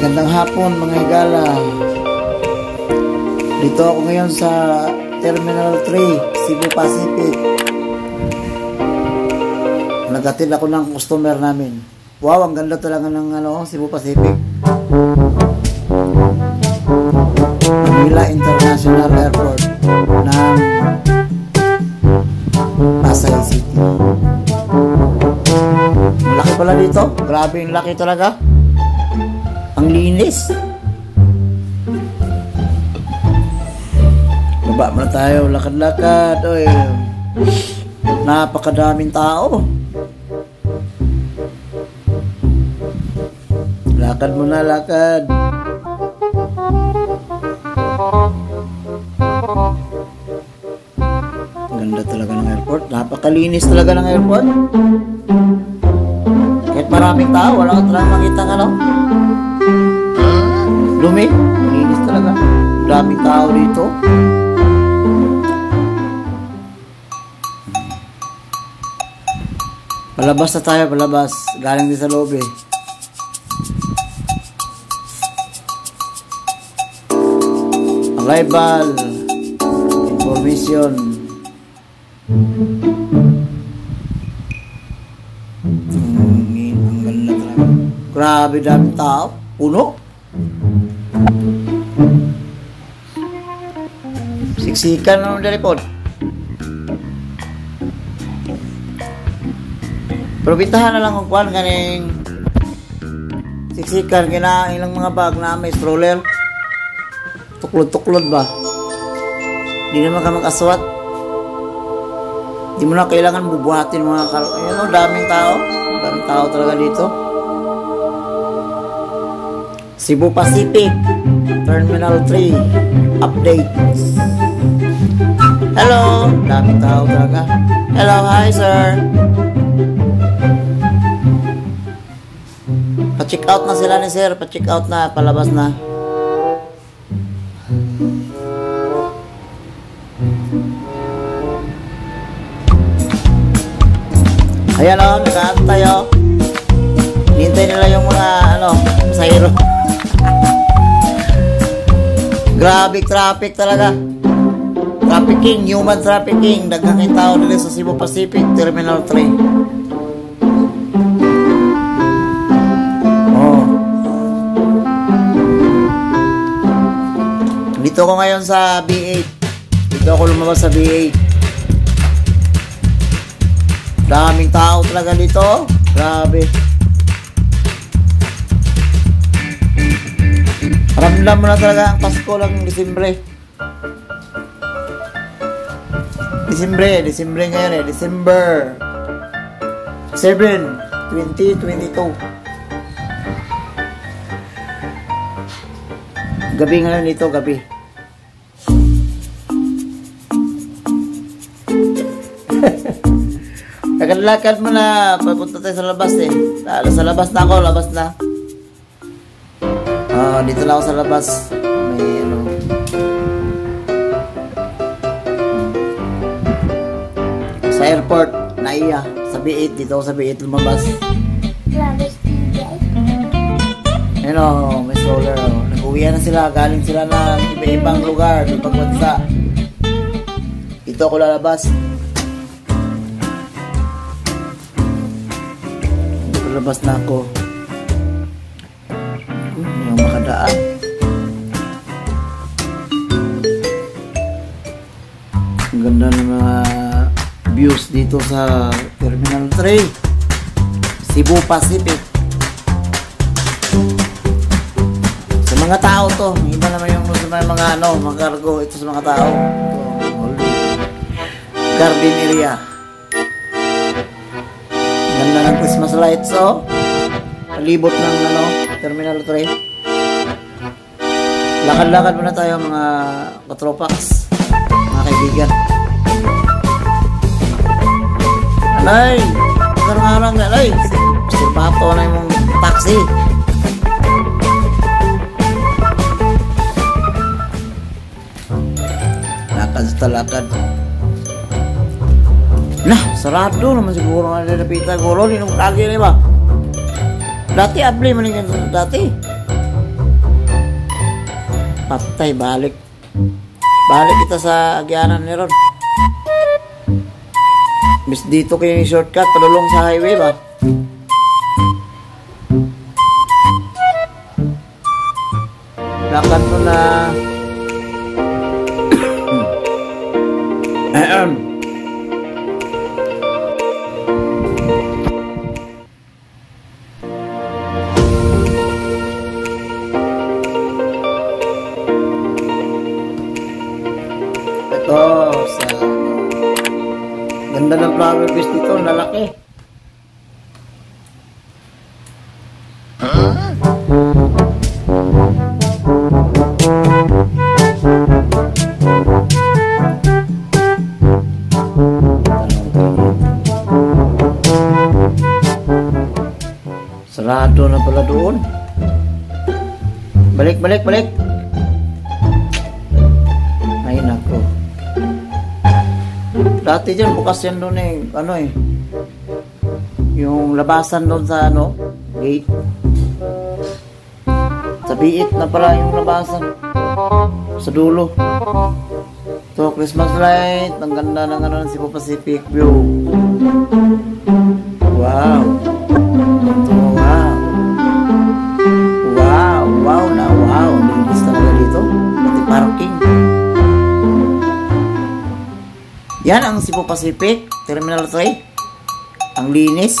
Magandang hapon mga higala. Dito ako ngayon sa Terminal 3, Cebu Pacific. Nagatid ako ng customer namin. Wow, ang ganda talaga ng ano, Cebu Pacific. Manila International Airport ng Pasay City. Ang laki pala dito. Grabe yung laki talaga. Linis. Baba muna tayo. Lakad-lakad. Oy. Napakadaming tao. Lakad muna, lakad. Ganda talaga ng airport. Napakalinis talaga ng airport. Kahit maraming tao, wala ka talagang makita ano. Dumi. Linis talaga. Daming tao dito. Palabas na tayo, palabas. Galing din sa loob eh. Arrival. Information. Mm, ang ganda. Grabe daming tao. Puno. Siksikan naman dari po. Pero bitahan na lang kung kuhan kaning siksikan kina ilang mga bag na may stroller. Tuklod-tuklod ba? Di naman ka mag-aswat. Di mo na kailangan bubuhatin mga kal... Ayun o, daming tao. Daming tao talaga dito. Cebu Pacific Terminal 3 Updates Hello! Daming tao talaga. Hello, hi sir! Pa-check out na sila ni sir. Pa-check out na. Palabas na. Ayan o, nakaantay o. Hintay nila yung mga, ano, pasahero. Grabe traffic talaga. Trafficking, human trafficking. Daghang yung tao nila sa Cebu Pacific, Terminal 3. Oh. Dito ko ngayon sa B8. Dito ako lumabas sa B8. Daming tao talaga dito. Grabe. Ramdam mo na talaga ang Pasko lang Disembre. Disembre, Disembre ngayon eh. December 7, 2022. Gabi ngayon ito, gabi. Lakad-lakad mo na. Papunta tayo sa labas eh. Sa labas na ako, labas na. Ah, dito na ako sa labas. May ano. Sa airport, naiya. Sa B8, dito ako sa B8 lumabas. Ayun o, may stroller o. Nag-uwihan na sila, galing sila ng iba-ibang lugar, ibang bansa. Dito ako lalabas. Lalabas na ako. Dito sa Terminal 3. Cebu Pacific. Sa mga tao to, iba naman yung sa mga, mga ano, mga cargo, ito sa mga tao. Ito, garden area. Ganda ng Christmas lights, oh. Palibot ng, ano, Terminal 3. Lakad-lakad muna tayo, mga katropax. Mga kaibigan. Alay! Karang-arang na, alay! Sipato na yung taxi. Lakad sa talakad. Nah, sarado naman siguro nga nila pita. Gulo, linong lagi na ba? Dati abli man yung dati. Patay, balik. Balik kita sa agyanan ni Ron. Bis dito kayo yung shortcut, padulong sa highway ba? Pala doon. Balik, balik, balik. Ay, nako. Dati dyan, bukas yan doon eh. Ano eh. Yung labasan doon sa ano, gate. Sa biit na pala yung labasan. Sa dulo. So, Christmas light. Ang ganda ng ano ng Cebu Pacific view. Yan ang Cebu Pacific, Terminal 3. Ang linis.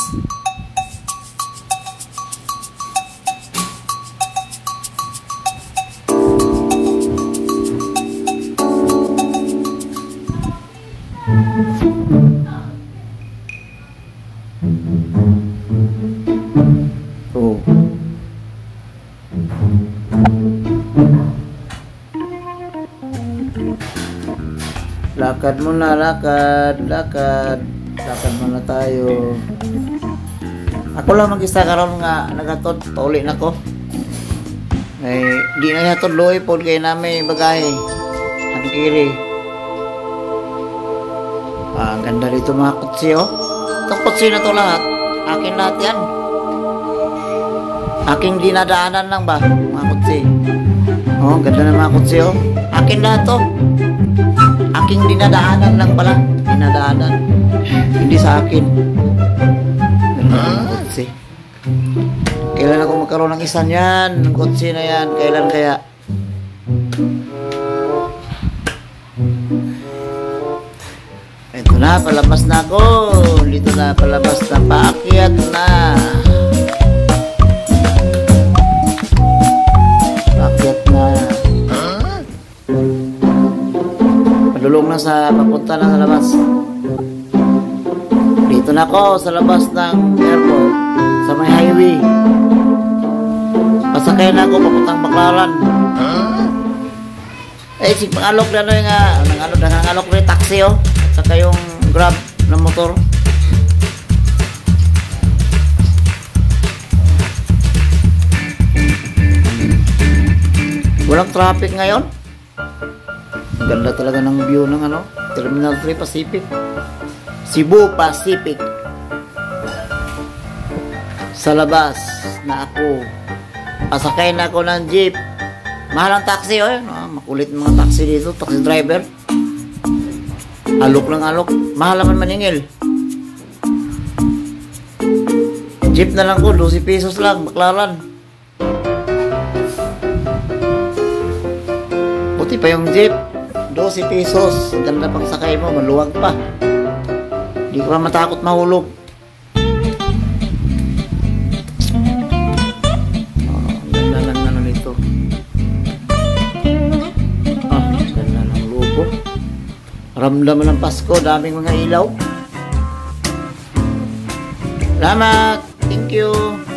Lakad muna, lakad, lakad. Lakad muna tayo. Ako lang mag-isa karon nga nagatod, pauli na ko. Ay, di na niya tuloy po kay namin bagahe. Ang kiri. Ah, ang ganda dito mga kutsi, oh. Itong kutsi na to lahat. Akin lahat yan. Aking dinadaanan lang ba, mga kutsi? Oh, ganda ng mga kutsi, oh. Akin lahat to. Aking dinadaanan lang pala. Dinadaanan. Hindi sa akin. Mga kutsi. Kailan ako magkaroon ng isa niyan? Ng kutsi na yan. Kailan kaya? Ito na, palabas na ako. Dito na, palabas na. Paakyat na. Sa papunta na sa labas. Dito na ako sa labas ng airport. Sa may highway. Pasakay na ako papuntang Baklaran. Eh, si pangalok na ano yung nga, nangalok, nangalok na yung taxi oh. At saka yung grab na motor. Walang traffic ngayon. Ganda talaga ng view ng ano, Terminal 3 Pacific. Cebu Pacific. Sa labas na ako. Pasakay na ako ng jeep. Mahal ang taxi, oh. Ah, makulit mga taxi dito, taxi driver. Alok lang alok. Mahal naman maningil. Jeep na lang ko, 12 pesos lang, baklaran. Buti pa yung jeep. 12 pesos. Ang Ganda pang sakay mo, maluwag pa. Hindi ka pa matakot mahulog. Oh, ang nito. Ah, ganda ng logo. Ramdaman ng Pasko, daming mga ilaw. Salamat! Thank you!